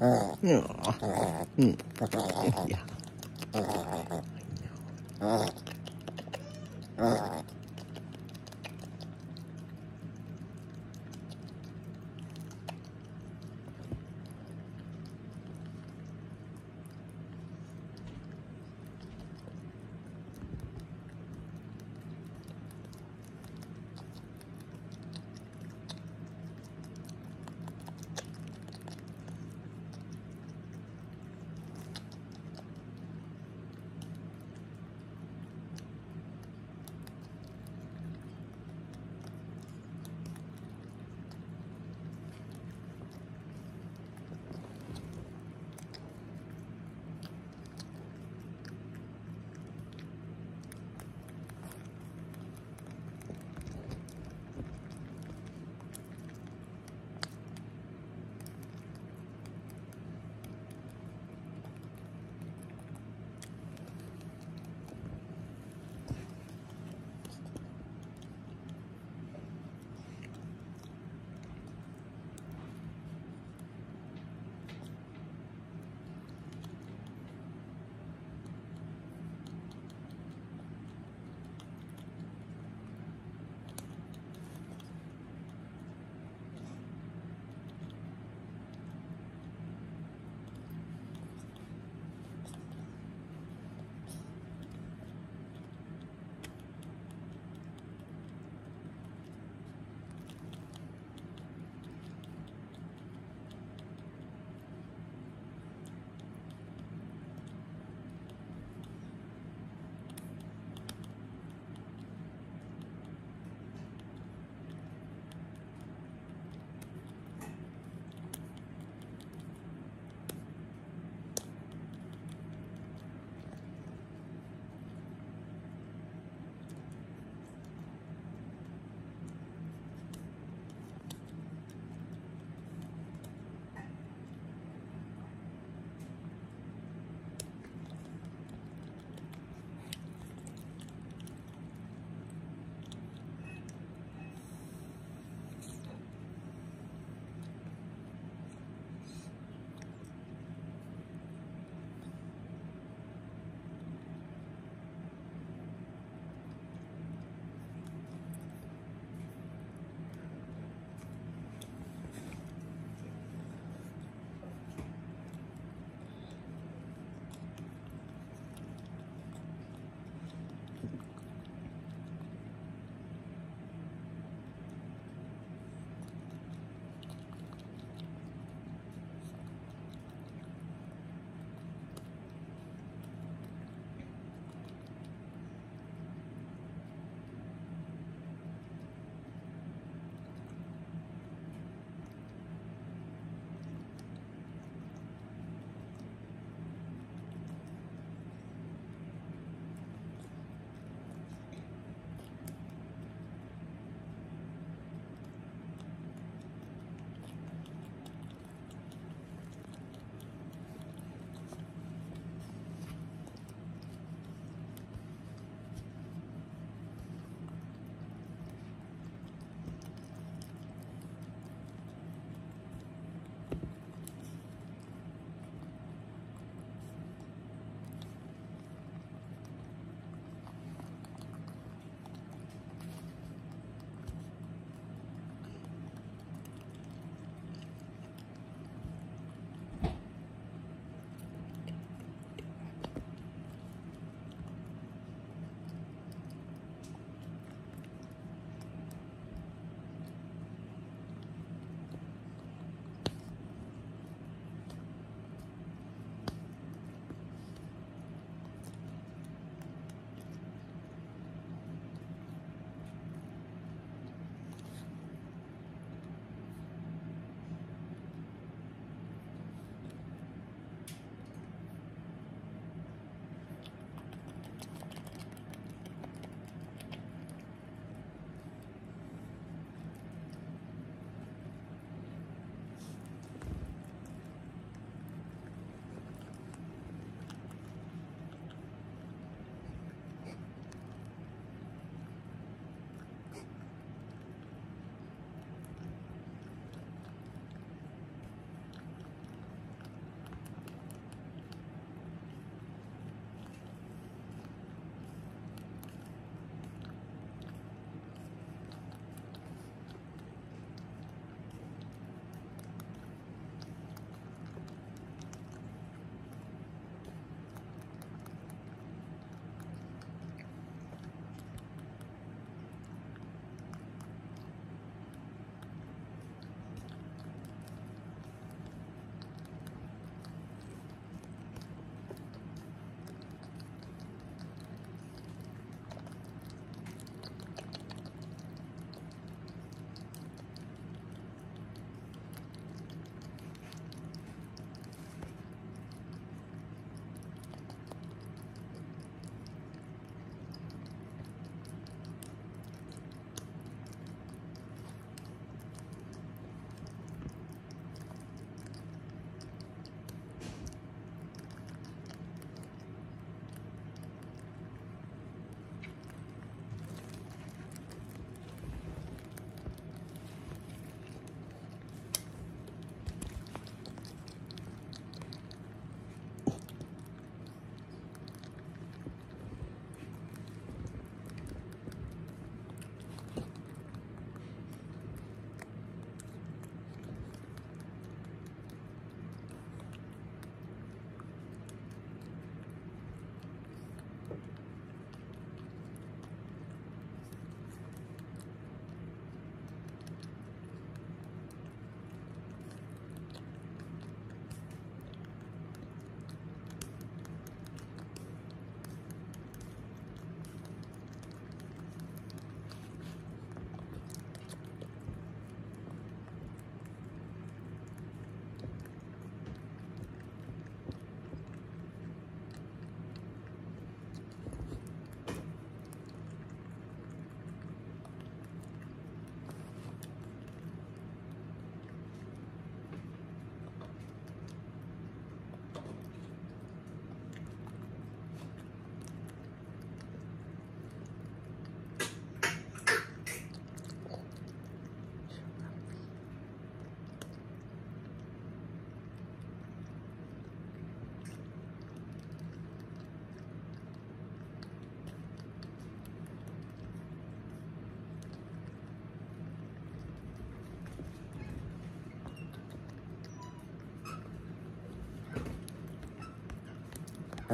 Yeah. Hmm.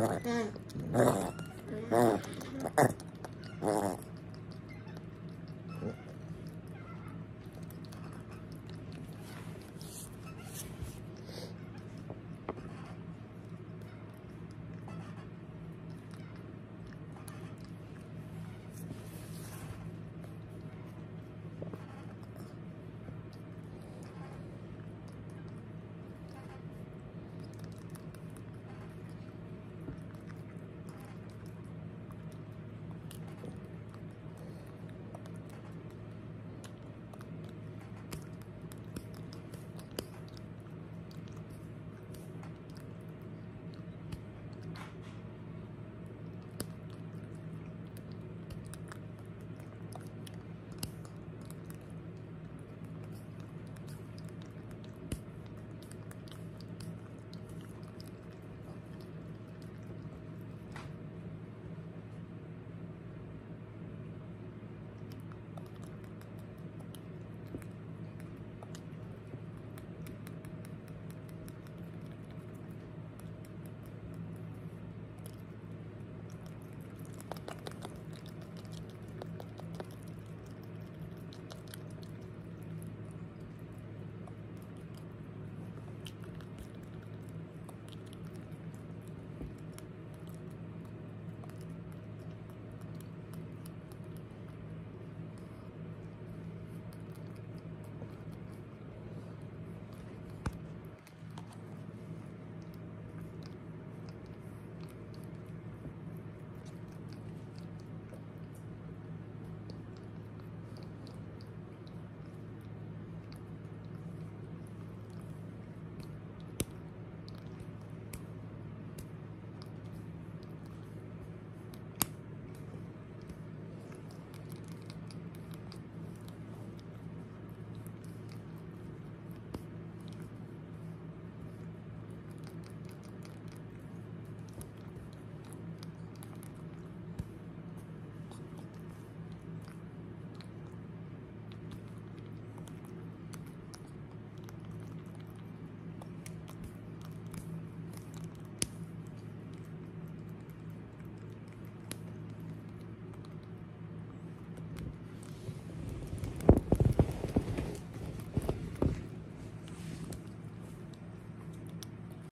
Mm-hmm.